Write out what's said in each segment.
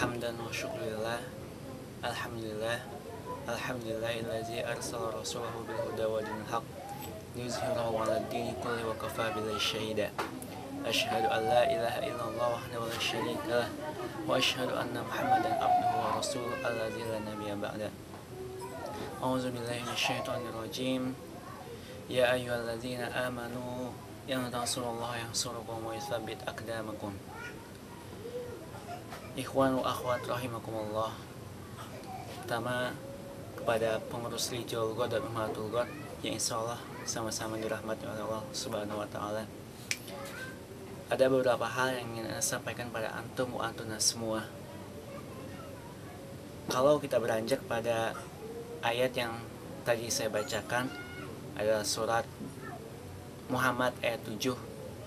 حمدا وشكر لله. الحمد لله الحمد لله الذي أرسل رسوله بالهدى ودين الحق ليظهره على الدين كله وكفى بالله شهيدا. أشهد أن لا إله إلا الله وحده لا شريك له وأشهد أن محمدا عبده ورسوله الذي لا نبي بعده. أعوذ بالله من الشيطان الرجيم. يا أيها الذين آمنوا إن تنصروا الله ينصركم ويثبت أقدامكم. Ikhwan wa akhwat rahimakumullah Pertama kepada pengurus Rijal God dan Umatul God yang insya Allah sama-sama dirahmati oleh Allah Subhanahu wa Ta'ala. Ada beberapa hal yang ingin saya sampaikan pada antum wa antuna semua. Kalau kita beranjak pada ayat yang tadi saya bacakan adalah surat Muhammad ayat 7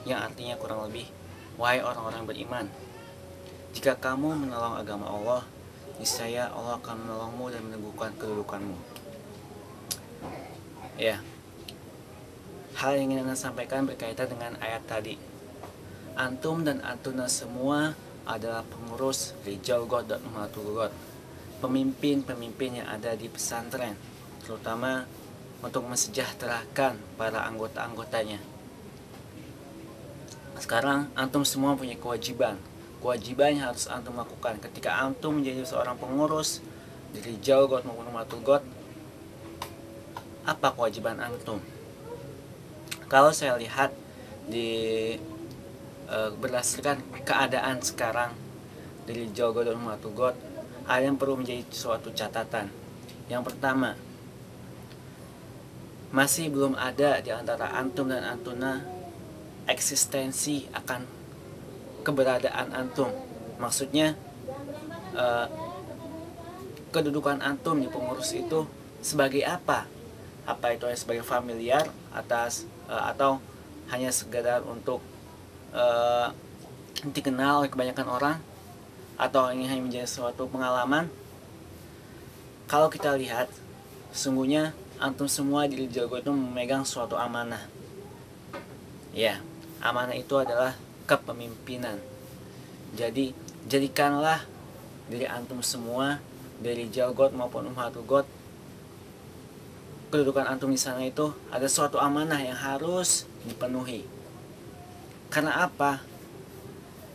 yang artinya kurang lebih wahai orang-orang beriman jika kamu menolong agama Allah, niscaya Allah akan menolongmu dan meneguhkan kedudukanmu. Ya, hal yang ingin saya sampaikan berkaitan dengan ayat tadi. Antum dan antuna semua adalah pengurus Rijal God dan Umatul God. Pemimpin-pemimpin yang ada di pesantren, terutama untuk mensejahterakan para anggota-anggotanya. Sekarang antum semua punya kewajiban kewajiban yang harus antum lakukan. Ketika antum menjadi seorang pengurus dari jauh God maupun umatul God apa kewajiban antum? Kalau saya lihat di e, berdasarkan keadaan sekarang dari jauh God dan umatul God ada yang perlu menjadi suatu catatan. Yang pertama masih belum ada di antara antum dan antuna eksistensi akan keberadaan antum. Maksudnya uh, kedudukan antum di pengurus itu sebagai apa? Apa itu sebagai familiar atas uh, atau hanya sekedar untuk uh, dikenal oleh kebanyakan orang? Atau ini hanya menjadi suatu pengalaman? Kalau kita lihat sungguhnya antum semua di Jago itu memegang suatu amanah. Ya amanah itu adalah kepemimpinan. Jadi jadikanlah diri antum semua dari Jalgot maupun Umhatul God kedudukan antum di sana itu ada suatu amanah yang harus dipenuhi. Karena apa?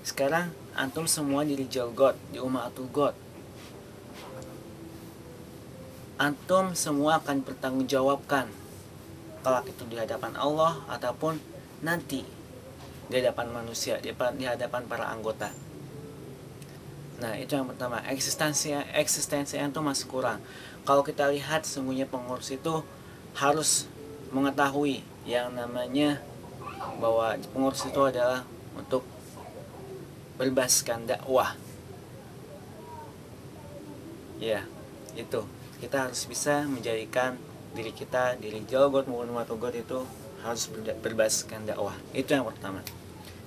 Sekarang antum semua di Rijal God, di Ummatul God. Antum semua akan bertanggungjawabkan kalau itu di hadapan Allah ataupun nanti di hadapan manusia, di hadapan, para anggota. Nah, itu yang pertama. Eksistensi eksistensi itu masih kurang. Kalau kita lihat sungguhnya pengurus itu harus mengetahui yang namanya bahwa pengurus itu adalah untuk berbaskan dakwah. Ya, itu. Kita harus bisa menjadikan diri kita, diri Jalgot maupun Matogot itu harus berbasiskan dakwah. Itu yang pertama.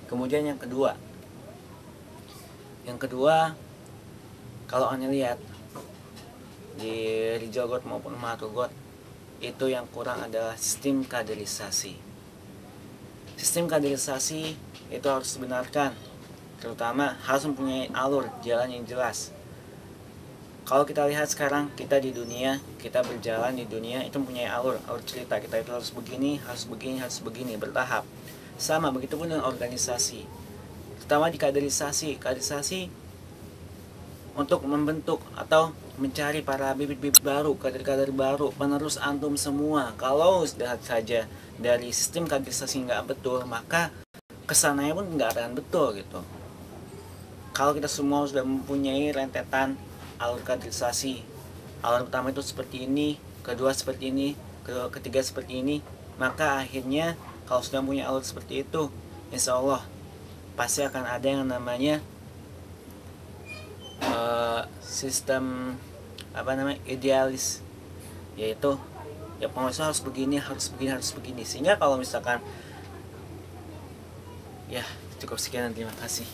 Kemudian yang kedua, yang kedua kalau anda lihat di Rijal God maupun Mahatul God itu yang kurang adalah sistem kaderisasi. Sistem kaderisasi itu harus dibenarkan, terutama harus mempunyai alur jalan yang jelas. Kalau kita lihat sekarang kita di dunia, kita berjalan di dunia itu mempunyai alur, alur cerita kita itu harus begini, harus begini, harus begini bertahap sama begitu pun dengan organisasi. Terutama di kaderisasi. Kaderisasi untuk membentuk atau mencari para bibit-bibit baru, kader-kader baru, penerus antum semua. Kalau sudah saja dari sistem kaderisasi nggak betul, maka ke sananya pun nggak akan betul gitu. Kalau kita semua sudah mempunyai rentetan alur kaderisasi, alur pertama itu seperti ini, kedua seperti ini, ketiga seperti ini, maka akhirnya kalau sudah punya alur seperti itu insya Allah pasti akan ada yang namanya uh, sistem apa namanya idealis. Yaitu ya pengusaha harus begini harus begini harus begini. Sehingga kalau misalkan ya cukup sekian terima kasih